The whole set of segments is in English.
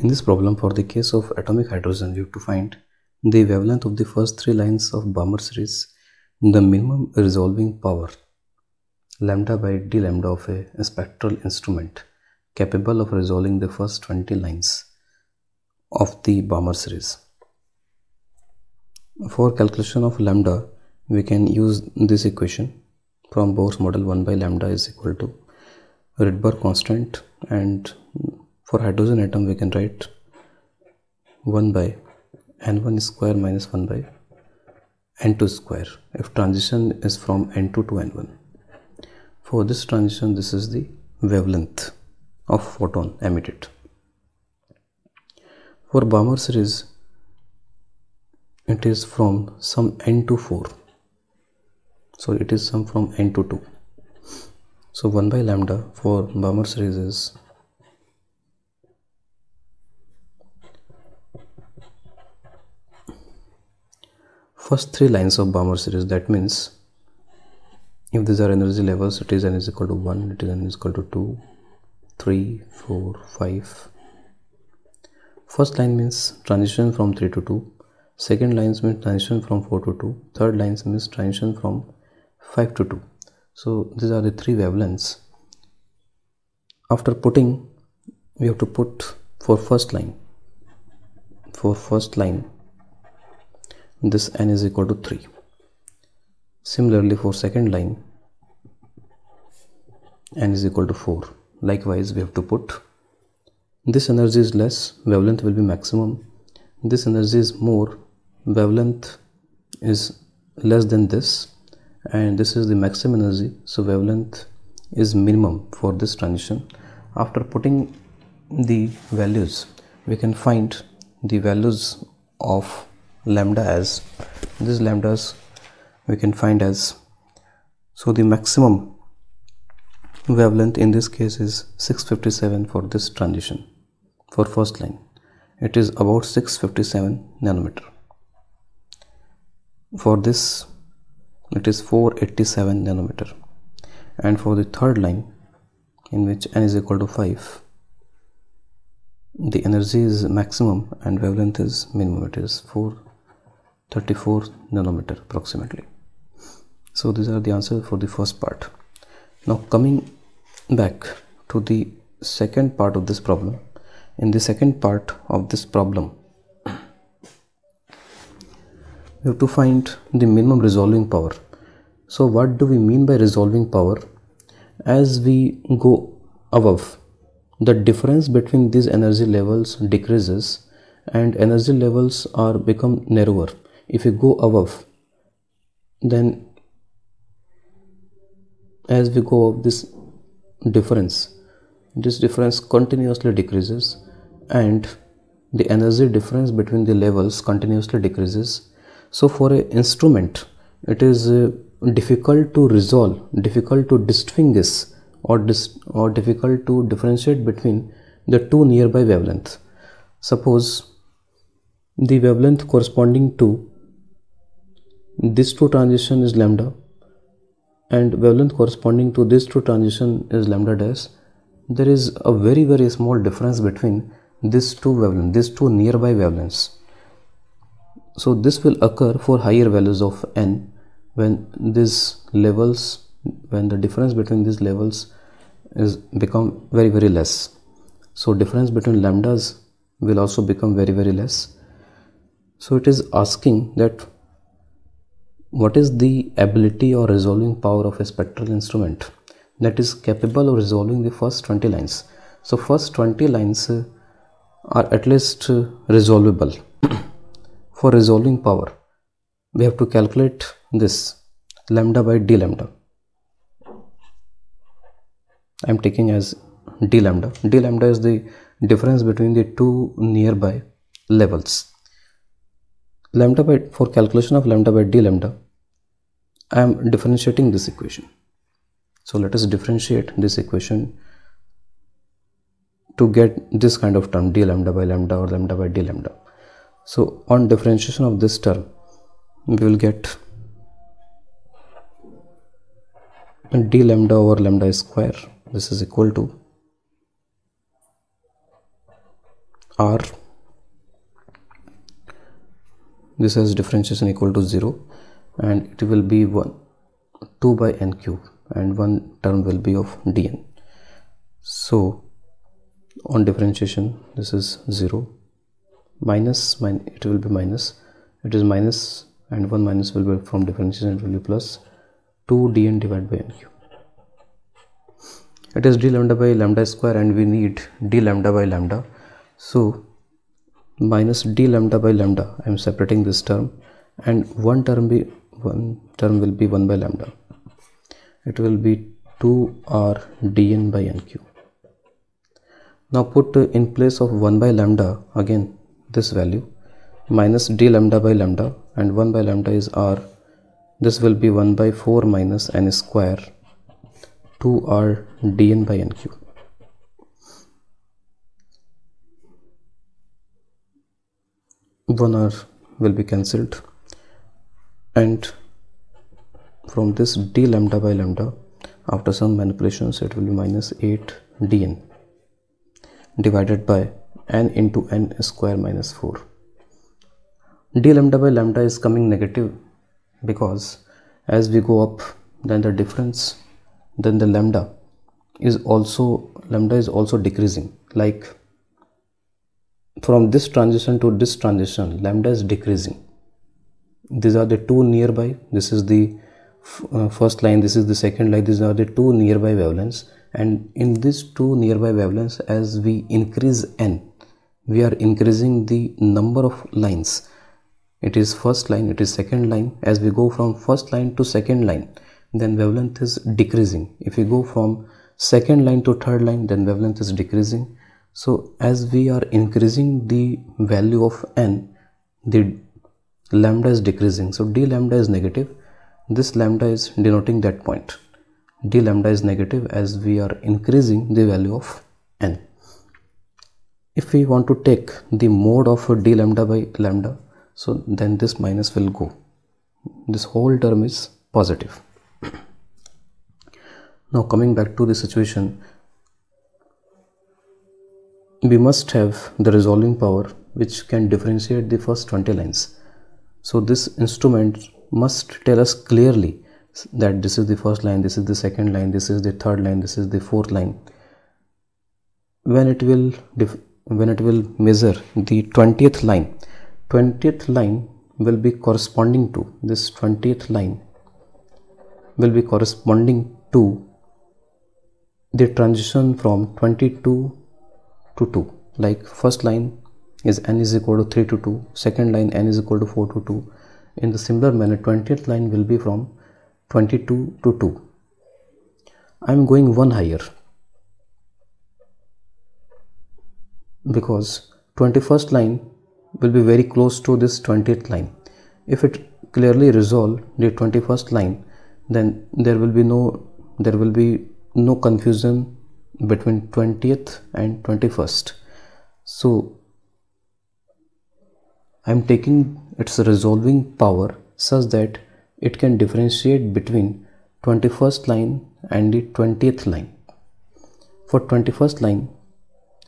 In this problem, for the case of atomic hydrogen, we have to find the wavelength of the first three lines of Balmer series, the minimum resolving power lambda by d lambda of a spectral instrument capable of resolving the first 20 lines of the Balmer series. For calculation of lambda, we can use this equation from Bohr's model 1 by lambda is equal to Rydberg constant and for hydrogen atom we can write 1 by n1 square minus 1 by n2 square. If transition is from n2 to n1 for this transition this is the wavelength of photon emitted. For Balmer series it is from some n to 4 so it is some from n to 2 so 1 by lambda for Balmer series is first three lines of Balmer series that means if these are energy levels it is n is equal to 1 it is n is equal to 2 3 4 5 first line means transition from 3 to 2 second lines means transition from 4 to 2 third lines means transition from 5 to 2 so these are the three wavelengths. After putting we have to put for first line. For first line this n is equal to 3 similarly for second line n is equal to 4 likewise we have to put this energy is less wavelength will be maximum. This energy is more wavelength is less than this and this is the maximum energy so wavelength is minimum for this transition. After putting the values we can find the values of lambda as these lambdas we can find as. So the maximum wavelength in this case is 657 for this transition for first line. It is about 657 nanometer. For this it is 487 nanometer. And for the third line in which n is equal to 5 the energy is maximum and wavelength is minimum. It is 4 34 nanometer approximately. So these are the answers for the first part. Now coming back to the second part of this problem. In the second part of this problem we have to find the minimum resolving power. So what do we mean by resolving power? As we go above the difference between these energy levels decreases and energy levels are become narrower if you go above then as we go up this difference this difference continuously decreases and the energy difference between the levels continuously decreases. So for an instrument it is uh, difficult to resolve difficult to distinguish or dis or difficult to differentiate between the two nearby wavelengths suppose the wavelength corresponding to this two transition is lambda and wavelength corresponding to this two transition is lambda dash. There is a very very small difference between these two wavelengths these two nearby wavelengths. So this will occur for higher values of n when these levels when the difference between these levels is become very very less. So difference between lambdas will also become very very less. So it is asking that what is the ability or resolving power of a spectral instrument that is capable of resolving the first 20 lines? So first 20 lines uh, are at least uh, resolvable. For resolving power we have to calculate this lambda by d lambda. I am taking as d lambda. D lambda is the difference between the two nearby levels. Lambda by for calculation of lambda by d lambda I am differentiating this equation. So let us differentiate this equation to get this kind of term d lambda by lambda or lambda by d lambda. So on differentiation of this term we will get d lambda over lambda square. This is equal to r. This has differentiation equal to 0 and it will be 1 2 by n cube and one term will be of dn. So on differentiation this is 0 minus min it will be minus. It is minus and 1 minus will be from differentiation it will be plus 2 dn divided by n cube. It is d lambda by lambda square and we need d lambda by lambda. So minus d lambda by lambda I am separating this term and one term be one term will be 1 by lambda. It will be 2r dn by nq now put in place of 1 by lambda again this value minus d lambda by lambda and 1 by lambda is r. This will be 1 by 4 minus n square 2r dn by nq one r will be cancelled and from this d lambda by lambda after some manipulations it will be minus 8 dn divided by n into n square minus 4 d lambda by lambda is coming negative because as we go up then the difference then the lambda is also lambda is also decreasing. Like from this transition to this transition lambda is decreasing these are the two nearby. This is the uh, first line this is the second line. These are the two nearby wavelengths. And in these two nearby wavelengths as we increase n we are increasing the number of lines. It is first line it is second line. As we go from first line to second line then wavelength is decreasing. If we go from second line to third line then wavelength is decreasing. So as we are increasing the value of n the lambda is decreasing. So d lambda is negative. This lambda is denoting that point. d lambda is negative as we are increasing the value of n. If we want to take the mode of d lambda by lambda so then this minus will go. This whole term is positive. Now coming back to the situation we must have the resolving power which can differentiate the first 20 lines. So this instrument must tell us clearly that this is the first line, this is the second line, this is the third line, this is the fourth line. When it will when it will measure the 20th line, 20th line will be corresponding to this 20th line will be corresponding to the transition from 22 to 2 like first line is n is equal to 3 to 2 second line n is equal to 4 to 2 in the similar manner 20th line will be from 22 to 2 I am going one higher. Because 21st line will be very close to this 20th line. If it clearly resolve the 21st line then there will be no there will be no confusion between 20th and 21st so I'm taking its resolving power such that it can differentiate between 21st line and the 20th line. For 21st line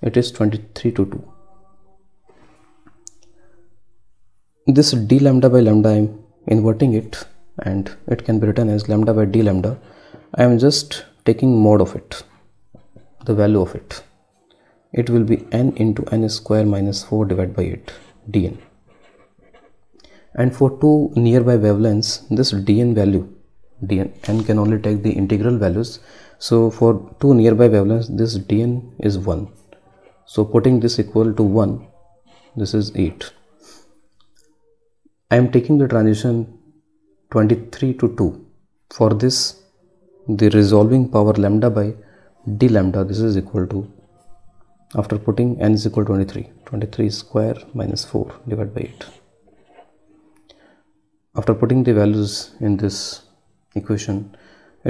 it is 23 to 2 this d lambda by lambda I'm inverting it and it can be written as lambda by d lambda. I am just taking mode of it the value of it. It will be n into n square minus 4 divided by 8 dn and for two nearby wavelengths this dn value dn n can only take the integral values. So for two nearby wavelengths this dn is 1 so putting this equal to 1 this is 8 I am taking the transition 23 to 2 for this the resolving power lambda by d lambda this is equal to after putting n is equal to 23 23 square minus 4 divided by 8 after putting the values in this equation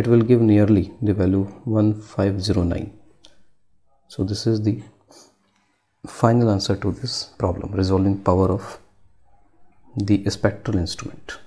it will give nearly the value 1509 so this is the final answer to this problem resolving power of the spectral instrument